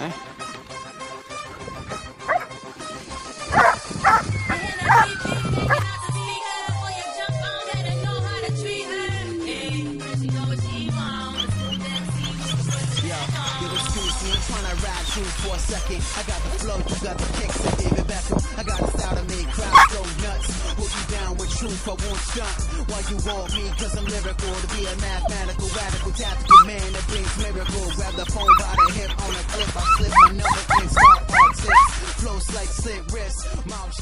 Tryna ride you for a second. I got the flow, you got the kicks, and David Beckham. I got a style to make crowds go nuts. Put you down with truth, I won't stunt. Why you want me? Cause I'm lyrical. To be a miracle. Grab the phone like shines like